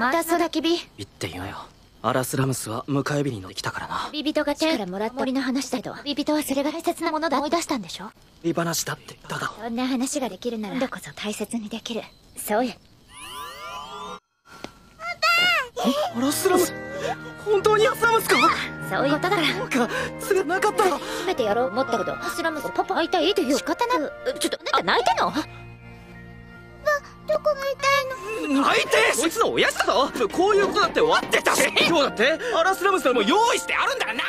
また空きビ言っていいわよ。アラスラムスは迎え火に乗ってきたからな。ビビトが手からもらった森の話だけどビビトはそれが大切なものだ。思い出したんでしょ？い話だってただ。そんな話ができるなら。今度こそ大切にできる。そうや。アラスラム？ス本当にアラスラムスか？そういうことだから。なんかつがなかった。ら初めてやろう思ったけどスラムスパパ会いたいって。いう仕方なくちょっとなんか泣いてんの？どこが痛い？こいつのだぞ。こういうことだって終わってたし。今日だってアラスラムスはもう用意してあるんだな